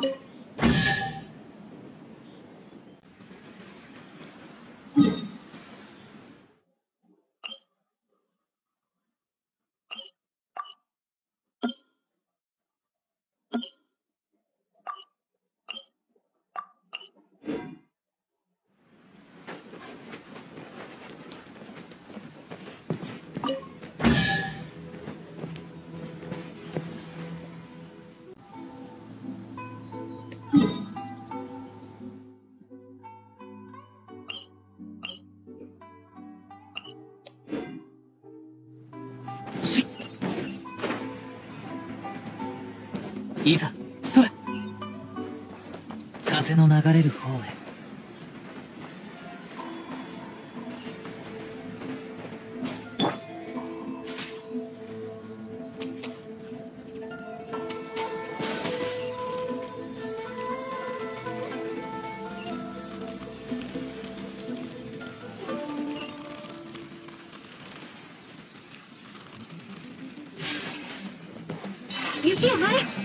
you いざ風の流れる方へ。雪を回れ。